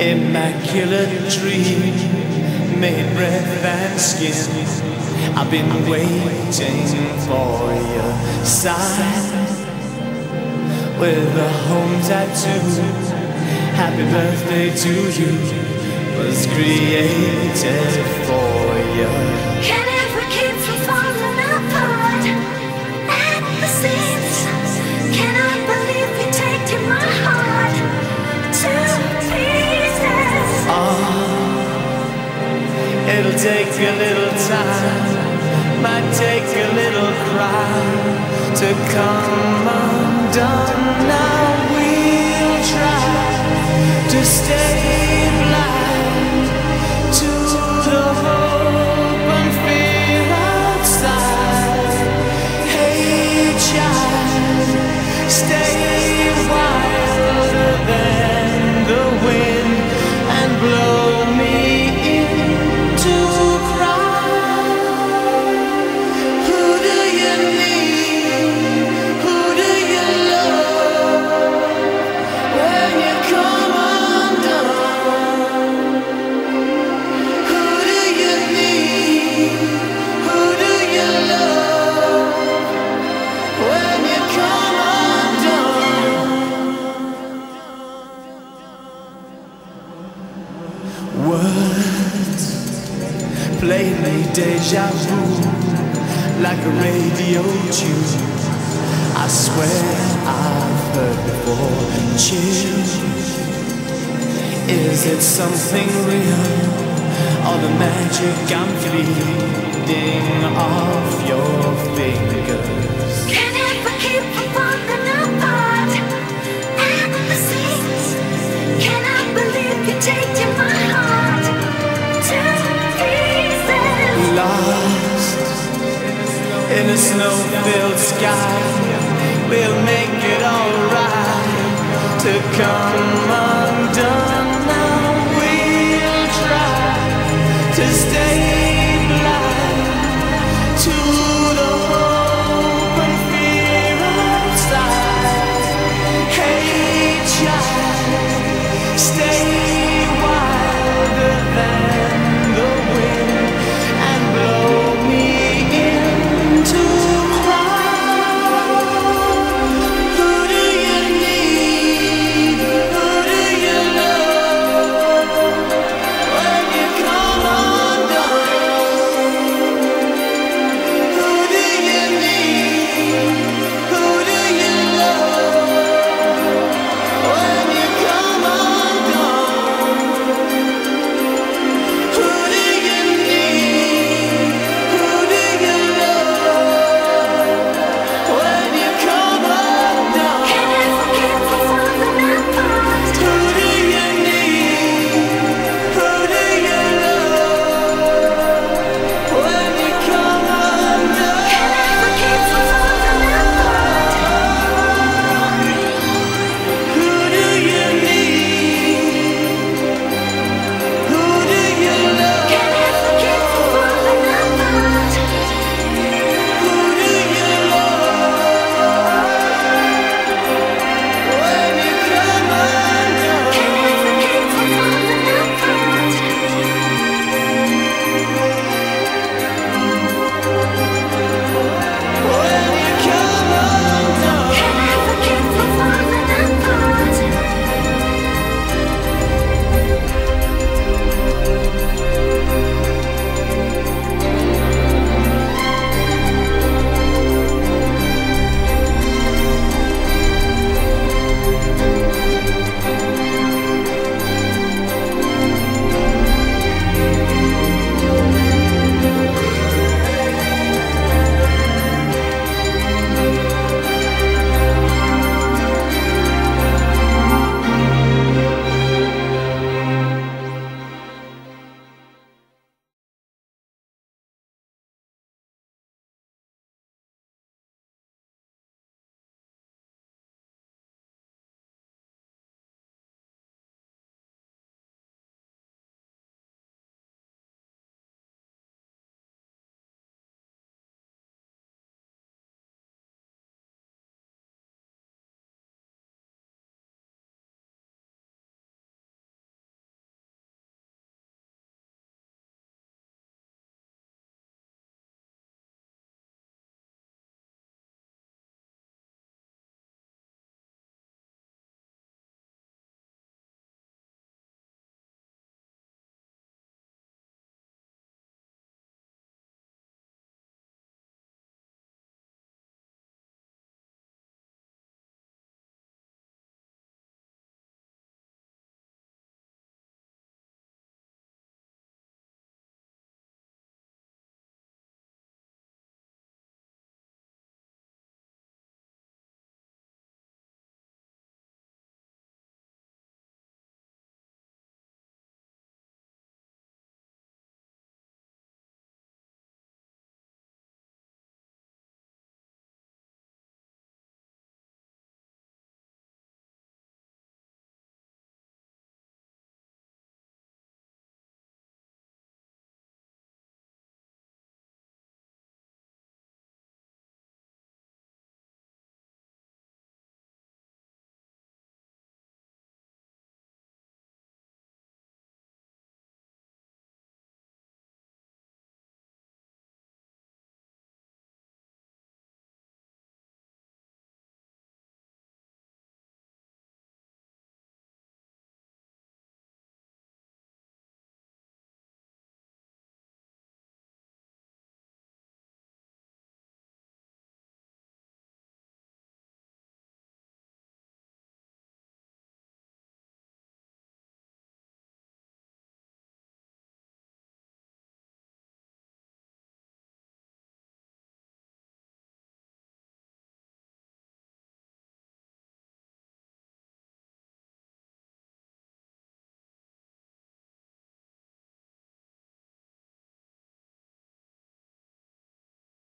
Immaculate dream made breath and skin. I've been waiting for your sign with a home tattoo. Happy birthday to you was created for you. To come undone. Now we'll try to stay deja vu, like a radio tune. I swear I've heard before. Chill. Is it something real? Or the magic I'm feeding off your fingers? Snow-filled sky. We'll make it alright to come